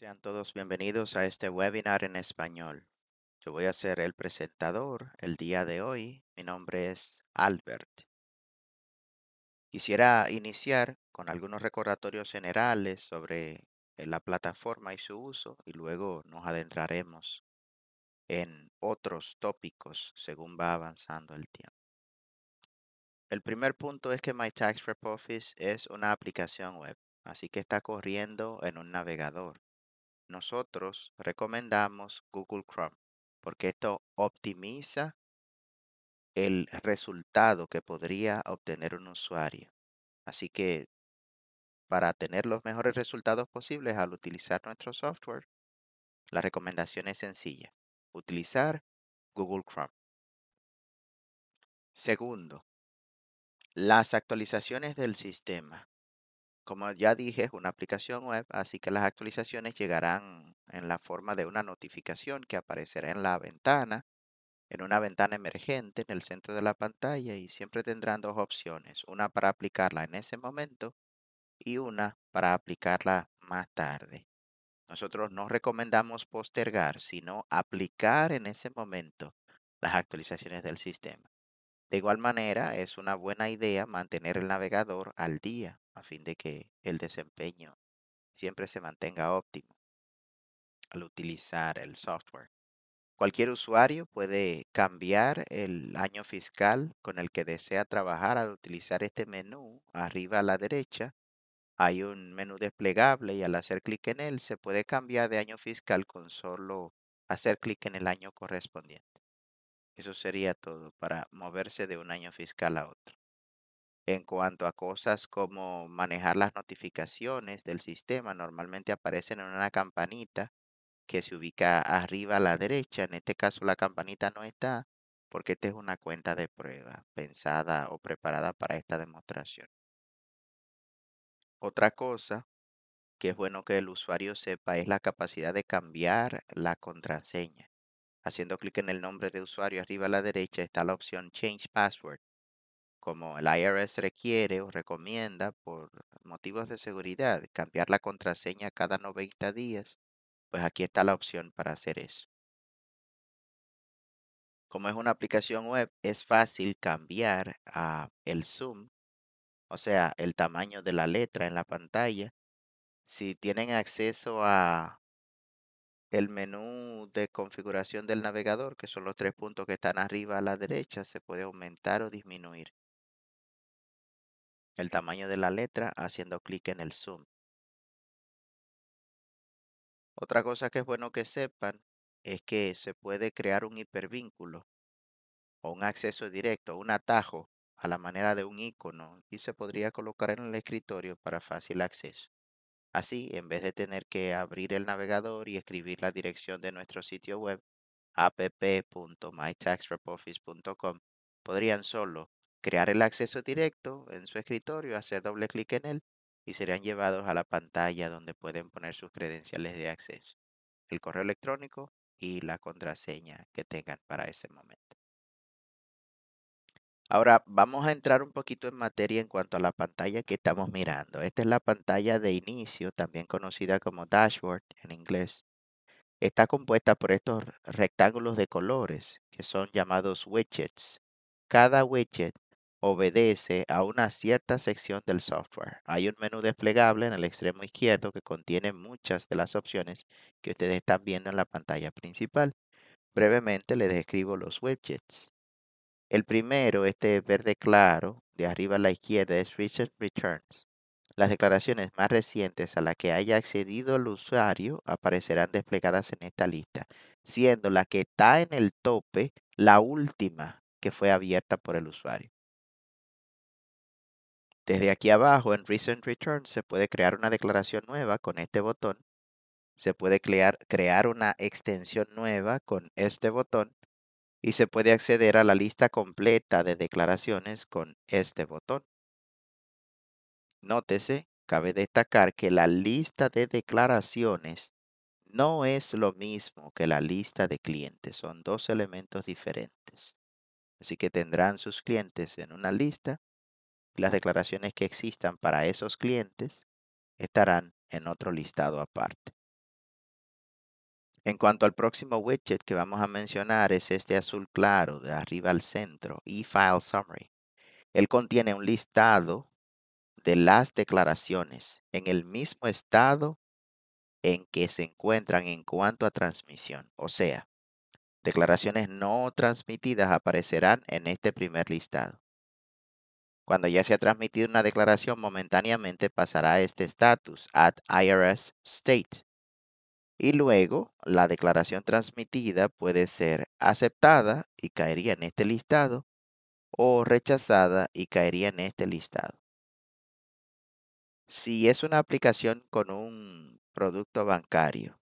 Sean todos bienvenidos a este webinar en español. Yo voy a ser el presentador el día de hoy. Mi nombre es Albert. Quisiera iniciar con algunos recordatorios generales sobre eh, la plataforma y su uso y luego nos adentraremos en otros tópicos según va avanzando el tiempo. El primer punto es que My Tax Prep Office es una aplicación web, así que está corriendo en un navegador. Nosotros recomendamos Google Chrome porque esto optimiza el resultado que podría obtener un usuario. Así que para tener los mejores resultados posibles al utilizar nuestro software, la recomendación es sencilla. Utilizar Google Chrome. Segundo, las actualizaciones del sistema. Como ya dije, es una aplicación web, así que las actualizaciones llegarán en la forma de una notificación que aparecerá en la ventana, en una ventana emergente en el centro de la pantalla y siempre tendrán dos opciones, una para aplicarla en ese momento y una para aplicarla más tarde. Nosotros no recomendamos postergar, sino aplicar en ese momento las actualizaciones del sistema. De igual manera, es una buena idea mantener el navegador al día a fin de que el desempeño siempre se mantenga óptimo al utilizar el software. Cualquier usuario puede cambiar el año fiscal con el que desea trabajar al utilizar este menú arriba a la derecha. Hay un menú desplegable y al hacer clic en él se puede cambiar de año fiscal con solo hacer clic en el año correspondiente. Eso sería todo para moverse de un año fiscal a otro. En cuanto a cosas como manejar las notificaciones del sistema, normalmente aparecen en una campanita que se ubica arriba a la derecha. En este caso la campanita no está porque esta es una cuenta de prueba pensada o preparada para esta demostración. Otra cosa que es bueno que el usuario sepa es la capacidad de cambiar la contraseña. Haciendo clic en el nombre de usuario arriba a la derecha está la opción Change Password. Como el IRS requiere o recomienda por motivos de seguridad cambiar la contraseña cada 90 días, pues aquí está la opción para hacer eso. Como es una aplicación web, es fácil cambiar el zoom, o sea, el tamaño de la letra en la pantalla. Si tienen acceso a el menú de configuración del navegador, que son los tres puntos que están arriba a la derecha, se puede aumentar o disminuir el tamaño de la letra haciendo clic en el zoom. Otra cosa que es bueno que sepan es que se puede crear un hipervínculo o un acceso directo, un atajo a la manera de un icono y se podría colocar en el escritorio para fácil acceso. Así, en vez de tener que abrir el navegador y escribir la dirección de nuestro sitio web app.mytaxrepoffice.com, podrían solo crear el acceso directo en su escritorio, hacer doble clic en él y serían llevados a la pantalla donde pueden poner sus credenciales de acceso, el correo electrónico y la contraseña que tengan para ese momento. Ahora vamos a entrar un poquito en materia en cuanto a la pantalla que estamos mirando. Esta es la pantalla de inicio, también conocida como dashboard en inglés. Está compuesta por estos rectángulos de colores que son llamados widgets. Cada widget obedece a una cierta sección del software. Hay un menú desplegable en el extremo izquierdo que contiene muchas de las opciones que ustedes están viendo en la pantalla principal. Brevemente les describo los widgets. El primero, este verde claro, de arriba a la izquierda, es Recent Returns. Las declaraciones más recientes a las que haya accedido el usuario aparecerán desplegadas en esta lista, siendo la que está en el tope la última que fue abierta por el usuario. Desde aquí abajo en Recent Returns se puede crear una declaración nueva con este botón. Se puede crear, una extensión nueva con este botón. Y se puede acceder a la lista completa de declaraciones con este botón. Nótese, cabe destacar que la lista de declaraciones no es lo mismo que la lista de clientes. Son dos elementos diferentes. Así que tendrán sus clientes en una lista las declaraciones que existan para esos clientes estarán en otro listado aparte. En cuanto al próximo widget que vamos a mencionar es este azul claro de arriba al centro, eFile Summary. Él contiene un listado de las declaraciones en el mismo estado en que se encuentran en cuanto a transmisión. O sea, declaraciones no transmitidas aparecerán en este primer listado. Cuando ya se ha transmitido una declaración, momentáneamente pasará a este estatus, at IRS state. Y luego la declaración transmitida puede ser aceptada y caería en este listado o rechazada y caería en este listado. Si es una aplicación con un producto bancario,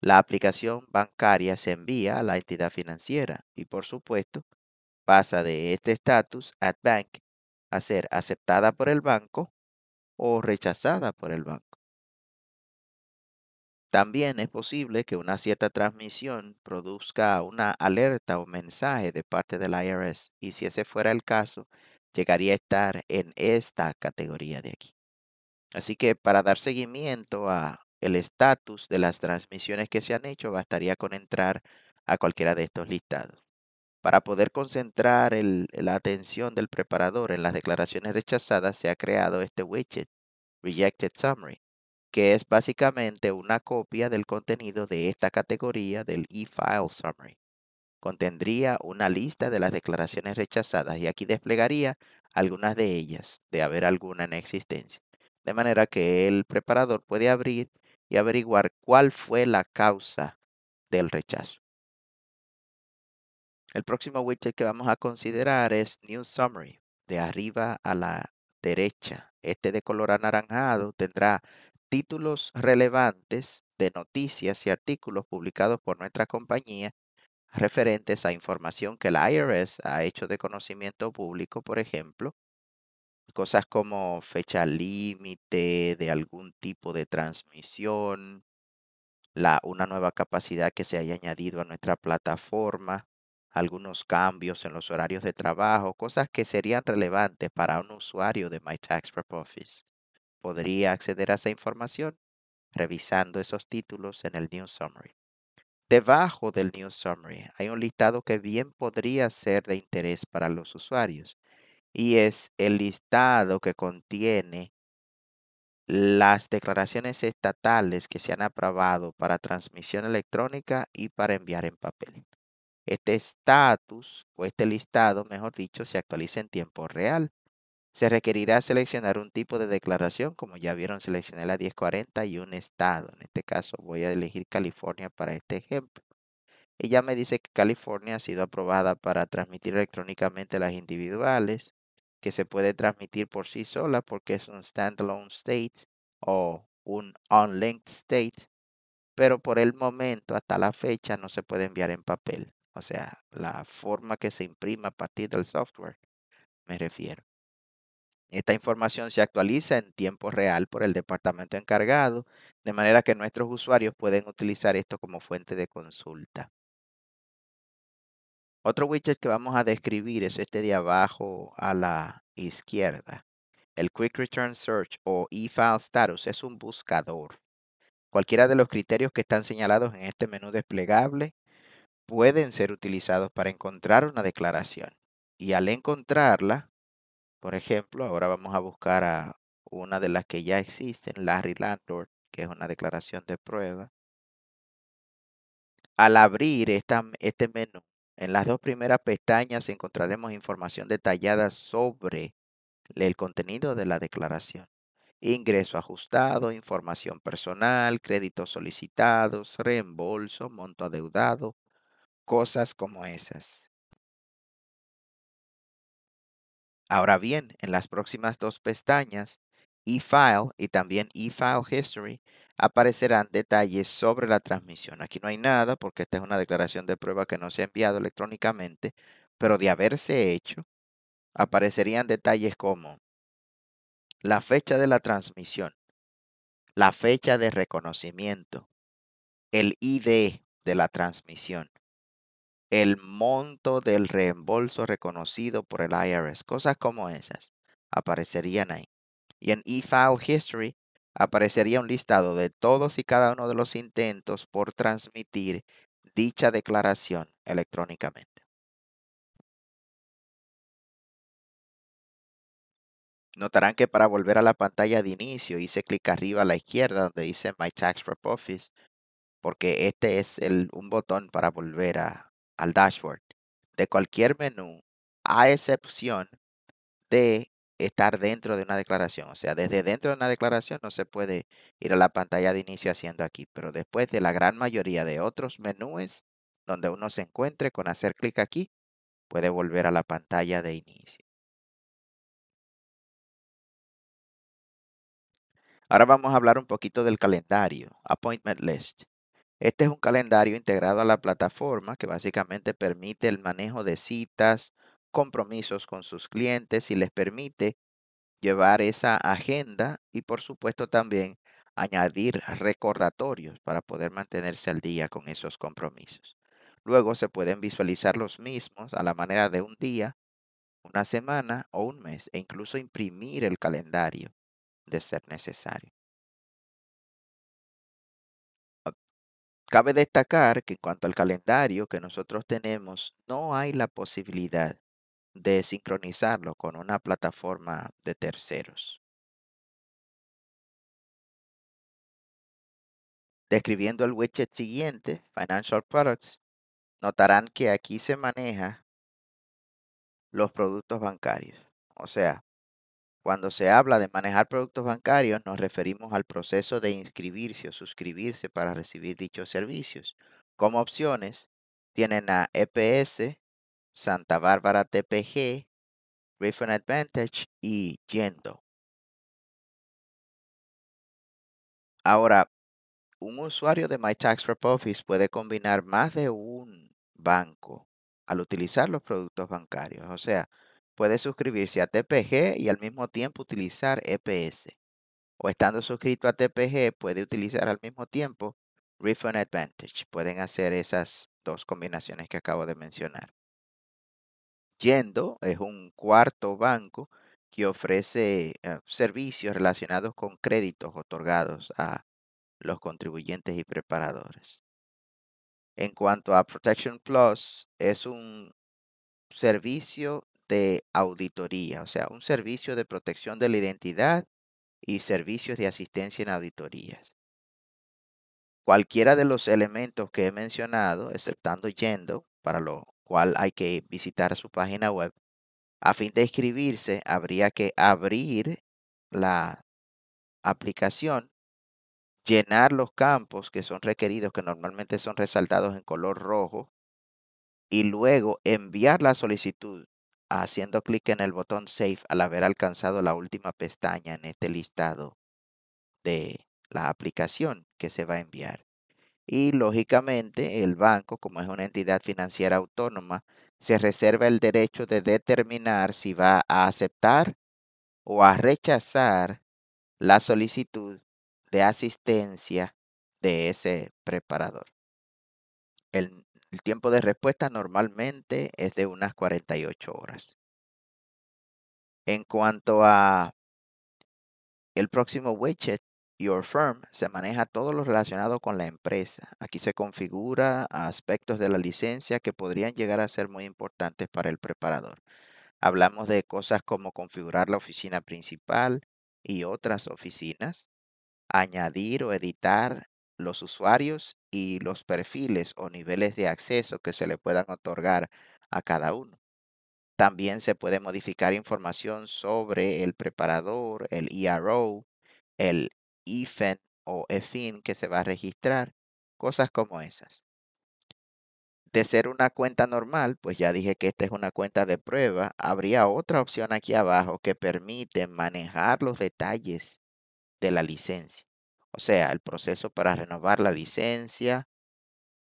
la aplicación bancaria se envía a la entidad financiera y por supuesto pasa de este estatus at bank a ser aceptada por el banco o rechazada por el banco. También es posible que una cierta transmisión produzca una alerta o mensaje de parte del IRS y si ese fuera el caso, llegaría a estar en esta categoría de aquí. Así que para dar seguimiento a el estatus de las transmisiones que se han hecho, bastaría con entrar a cualquiera de estos listados. Para poder concentrar la atención del preparador en las declaraciones rechazadas, se ha creado este widget, Rejected Summary, que es básicamente una copia del contenido de esta categoría del eFile Summary. Contendría una lista de las declaraciones rechazadas y aquí desplegaría algunas de ellas, de haber alguna en existencia. De manera que el preparador puede abrir y averiguar cuál fue la causa del rechazo. El próximo widget que vamos a considerar es New Summary, de arriba a la derecha. Este de color anaranjado tendrá títulos relevantes de noticias y artículos publicados por nuestra compañía referentes a información que la IRS ha hecho de conocimiento público, por ejemplo, cosas como fecha límite de algún tipo de transmisión, una nueva capacidad que se haya añadido a nuestra plataforma, algunos cambios en los horarios de trabajo, cosas que serían relevantes para un usuario de My Tax Prep Office. Podría acceder a esa información revisando esos títulos en el News Summary. Debajo del News Summary hay un listado que bien podría ser de interés para los usuarios y es el listado que contiene las declaraciones estatales que se han aprobado para transmisión electrónica y para enviar en papel. Este estatus o este listado, mejor dicho, se actualiza en tiempo real. Se requerirá seleccionar un tipo de declaración, como ya vieron, seleccioné la 1040 y un estado. En este caso voy a elegir California para este ejemplo. Y ya me dice que California ha sido aprobada para transmitir electrónicamente las individuales, que se puede transmitir por sí sola porque es un standalone state o un unlinked state, pero por el momento, hasta la fecha, no se puede enviar en papel o sea, la forma que se imprima a partir del software, me refiero. Esta información se actualiza en tiempo real por el departamento encargado, de manera que nuestros usuarios pueden utilizar esto como fuente de consulta. Otro widget que vamos a describir es este de abajo a la izquierda. El Quick Return Search o eFile Status es un buscador. Cualquiera de los criterios que están señalados en este menú desplegable pueden ser utilizados para encontrar una declaración. Y al encontrarla, por ejemplo, ahora vamos a buscar a una de las que ya existen, Larry Landlord, que es una declaración de prueba. Al abrir este menú, en las dos primeras pestañas encontraremos información detallada sobre el contenido de la declaración. Ingreso ajustado, información personal, créditos solicitados, reembolso, monto adeudado, cosas como esas. Ahora bien, en las próximas dos pestañas, eFile y también eFile History, aparecerán detalles sobre la transmisión. Aquí no hay nada porque esta es una declaración de prueba que no se ha enviado electrónicamente, pero de haberse hecho, aparecerían detalles como la fecha de la transmisión, la fecha de reconocimiento, el ID de la transmisión, el monto del reembolso reconocido por el IRS. Cosas como esas aparecerían ahí. Y en eFile History aparecería un listado de todos y cada uno de los intentos por transmitir dicha declaración electrónicamente. Notarán que para volver a la pantalla de inicio hice clic arriba a la izquierda donde dice My Tax Prep Office, porque este es el, un botón para volver a, al dashboard de cualquier menú, a excepción de estar dentro de una declaración. O sea, desde dentro de una declaración no se puede ir a la pantalla de inicio haciendo aquí, pero después de la gran mayoría de otros menús donde uno se encuentre con hacer clic aquí, puede volver a la pantalla de inicio. Ahora vamos a hablar un poquito del calendario, Appointment List. Este es un calendario integrado a la plataforma que básicamente permite el manejo de citas, compromisos con sus clientes y les permite llevar esa agenda y por supuesto también añadir recordatorios para poder mantenerse al día con esos compromisos. Luego se pueden visualizar los mismos a la manera de un día, una semana o un mes e incluso imprimir el calendario de ser necesario. Cabe destacar que en cuanto al calendario que nosotros tenemos, no hay la posibilidad de sincronizarlo con una plataforma de terceros. Describiendo el widget siguiente, Financial Products, notarán que aquí se maneja los productos bancarios. O sea, cuando se habla de manejar productos bancarios, nos referimos al proceso de inscribirse o suscribirse para recibir dichos servicios. Como opciones, tienen a EPS, Santa Bárbara TPG, Refund Advantage y Yendo. Ahora, un usuario de My puede combinar más de un banco al utilizar los productos bancarios. O sea, puede suscribirse a TPG y al mismo tiempo utilizar EPS. O estando suscrito a TPG, puede utilizar al mismo tiempo Refund Advantage. Pueden hacer esas dos combinaciones que acabo de mencionar. Yendo es un cuarto banco que ofrece eh, servicios relacionados con créditos otorgados a los contribuyentes y preparadores. En cuanto a Protection Plus, es un servicio de auditoría, o sea, un servicio de protección de la identidad y servicios de asistencia en auditorías. Cualquiera de los elementos que he mencionado, exceptando Yendo, para lo cual hay que visitar su página web, a fin de inscribirse habría que abrir la aplicación, llenar los campos que son requeridos, que normalmente son resaltados en color rojo, y luego enviar la solicitud haciendo clic en el botón Save al haber alcanzado la última pestaña en este listado de la aplicación que se va a enviar. Y lógicamente el banco, como es una entidad financiera autónoma, se reserva el derecho de determinar si va a aceptar o a rechazar la solicitud de asistencia de ese preparador. El el tiempo de respuesta normalmente es de unas 48 horas. En cuanto a el próximo widget, Your Firm, se maneja todo lo relacionado con la empresa. Aquí se configura aspectos de la licencia que podrían llegar a ser muy importantes para el preparador. Hablamos de cosas como configurar la oficina principal y otras oficinas, añadir o editar los usuarios y los perfiles o niveles de acceso que se le puedan otorgar a cada uno. También se puede modificar información sobre el preparador, el ERO, el IFEN o EFIN que se va a registrar, cosas como esas. De ser una cuenta normal, pues ya dije que esta es una cuenta de prueba, habría otra opción aquí abajo que permite manejar los detalles de la licencia. O sea, el proceso para renovar la licencia,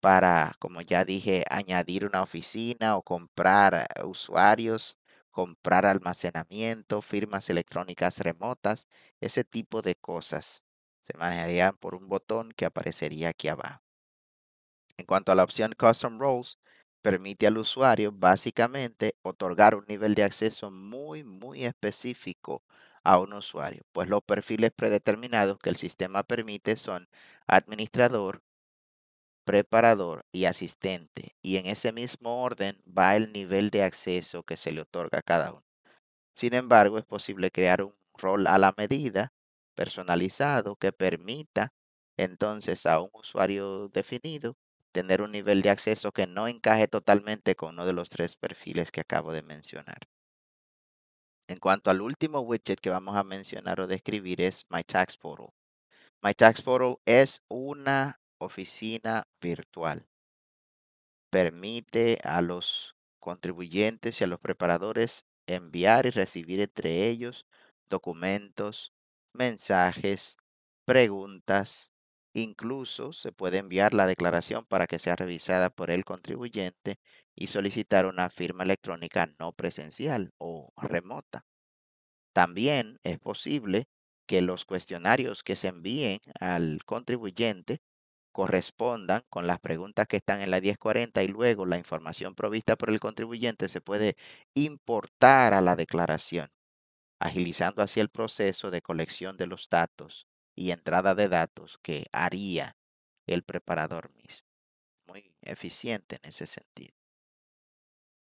para, como ya dije, añadir una oficina o comprar eh, usuarios, comprar almacenamiento, firmas electrónicas remotas, ese tipo de cosas se manejarían por un botón que aparecería aquí abajo. En cuanto a la opción Custom Roles, permite al usuario básicamente otorgar un nivel de acceso muy, muy específico a un usuario? Pues los perfiles predeterminados que el sistema permite son administrador, preparador y asistente. Y en ese mismo orden va el nivel de acceso que se le otorga a cada uno. Sin embargo, es posible crear un rol a la medida, personalizado, que permita entonces a un usuario definido tener un nivel de acceso que no encaje totalmente con uno de los tres perfiles que acabo de mencionar. En cuanto al último widget que vamos a mencionar o describir es My Tax Portal. My Tax Portal es una oficina virtual. Permite a los contribuyentes y a los preparadores enviar y recibir entre ellos documentos, mensajes, preguntas, incluso se puede enviar la declaración para que sea revisada por el contribuyente y solicitar una firma electrónica no presencial o remota. También es posible que los cuestionarios que se envíen al contribuyente correspondan con las preguntas que están en la 1040 y luego la información provista por el contribuyente se puede importar a la declaración, agilizando así el proceso de colección de los datos y entrada de datos que haría el preparador mismo. Muy eficiente en ese sentido.